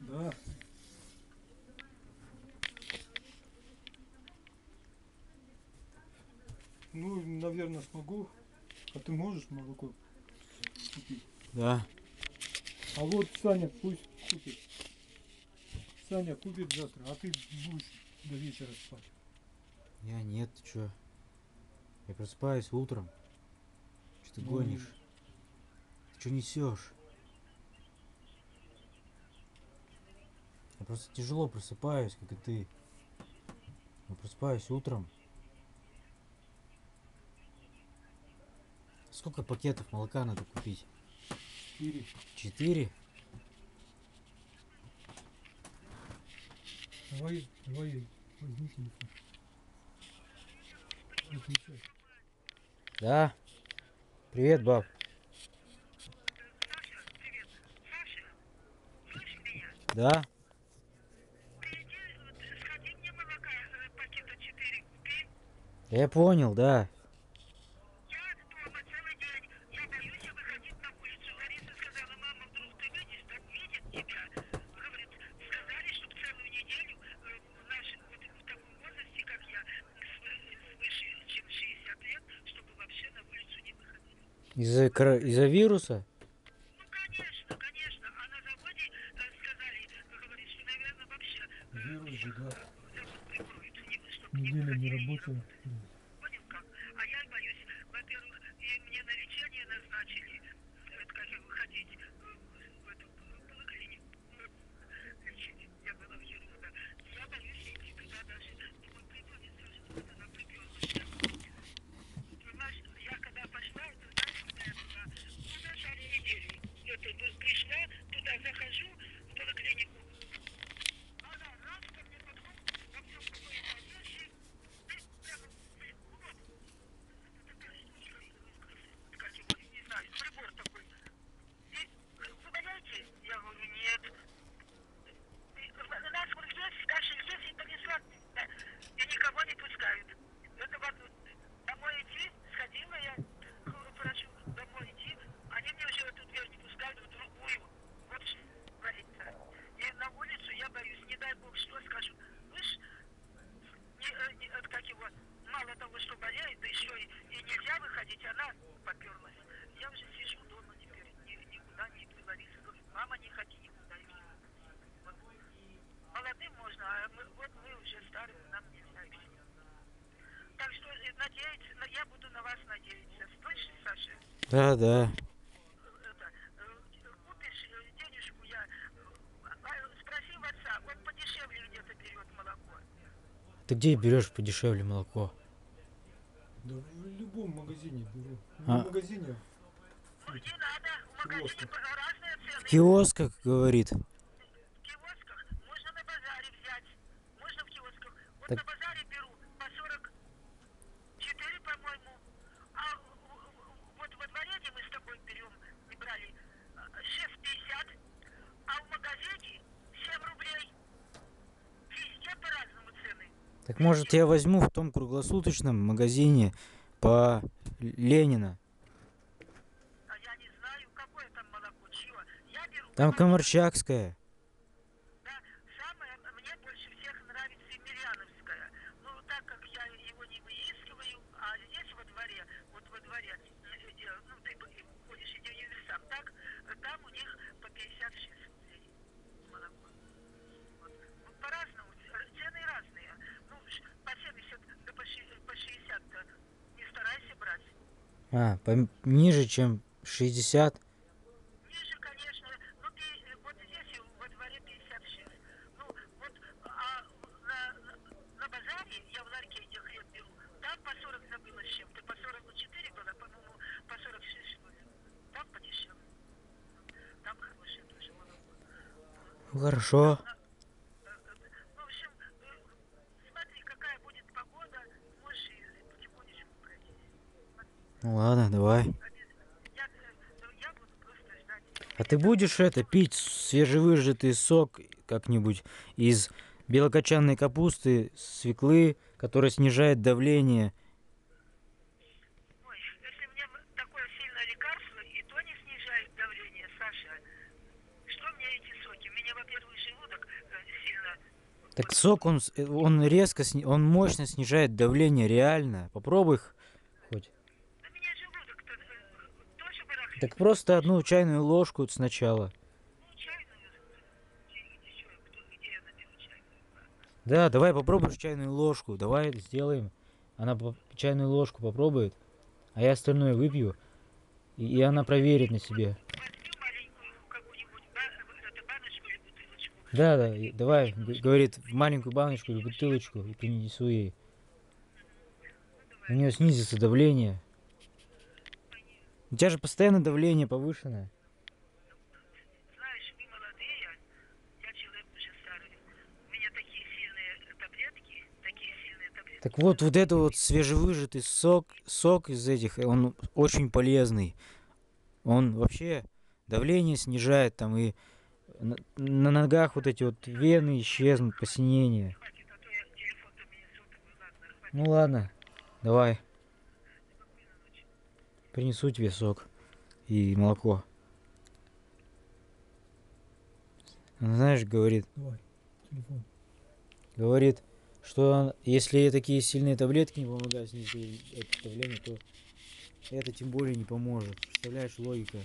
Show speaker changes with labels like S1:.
S1: Да. Ну, наверное, смогу. А ты можешь молоко купить?
S2: Да.
S1: А вот Саня пусть купит. Саня купит завтра, а ты будешь до вечера спать.
S2: Я нет, ты чё? Я просыпаюсь утром. Что ты
S1: Ну,
S2: гонишь? Ты что несешь? Просто тяжело просыпаюсь, как и ты. Я просыпаюсь утром. Сколько пакетов молока надо купить?
S1: Четыре.
S2: Четыре?
S1: Давай, давай, возьми телефон. Отвечай.
S2: Да. Привет, баб. Да. Я понял, да.
S3: Дома целый день. Я боюсь Hmm. Отца, он подешевле где-то берет молоко.
S2: Ты где берешь подешевле молоко?
S1: Да в любом магазине беру. В
S2: А.
S1: магазине.
S3: Ну где надо, в магазине по- разные цены.
S2: В киосках, говорит.
S3: В киосках можно на базаре взять, можно в киосках. Вот
S2: Так-
S3: на базаре беру по 44, по-моему, а в- в- вот во дворе, где мы с тобой берем и брали, э, 6,50, а в магазине 7 рублей. Везде по-разному цены.
S2: Так может я возьму в том круглосуточном магазине по Ленина.
S3: А я не знаю, какое там молоко, чье. Я беру...
S2: Там
S3: молоко,
S2: комарчакское.
S3: Да, самое мне больше всех нравится емельяновское. Ну, так как я его не выискиваю, а здесь во дворе, вот во дворе, э, где, ну, ты бы ходишь, иди универсам, так, э, там у них по 56 рублей молоко. Вот. Ну, по-разному, ц- цены разные. Ну, ш- по 70, да по ши- по 60 -то не старайся брать.
S2: А, ниже, чем 60.
S3: Ниже, конечно, ну, э, вот здесь и во дворе 56. Ну, вот, а на, на, базаре, я в ларьке, где хлеб беру, там по 40 забыла с чем-то, по 44 было, по-моему, по 46, что ли. Там подешевле. Там хорошее тоже молоко.
S2: Хорошо.
S3: Э,
S2: ладно, давай.
S3: Э.
S2: А ты будешь это пить свежевыжатый сок как-нибудь из белокочанной капусты, свеклы, которая снижает давление?
S3: Ой, если мне в- такое сильное лекарство, и то не снижает давление, Саша, что мне эти соки? Меня, во-первых, живот
S2: Так сок, он, э, он резко, он мощно снижает давление, реально. Попробуй х- хоть.
S3: Да меня желудок то- э, тоже барахлит.
S2: Так просто одну чайную ложку сначала. Да, давай попробуешь чайную ложку. Давай сделаем. Она чайную ложку попробует, а я остальное выпью. И, и она проверит на себе. Да, да, давай, говорит, в маленькую баночку или бутылочку и принесу ей. У нее снизится давление. У тебя же постоянно давление повышенное.
S3: Знаешь, вы молодые, я человек уже старый. У меня такие сильные таблетки, такие сильные таблетки.
S2: Так вот, вот это вот свежевыжатый сок, сок из этих, он очень полезный. Он вообще давление снижает там и на, на ногах вот эти вот вены исчезнут, посинения.
S3: Хватит, а.
S2: Ну ладно, давай. Принесу тебе сок и молоко. Она, знаешь, говорит,
S1: Давай, телефон.
S2: говорит, что если такие сильные таблетки не помогают снизить это давление, то это тем более не поможет. Представляешь, логика.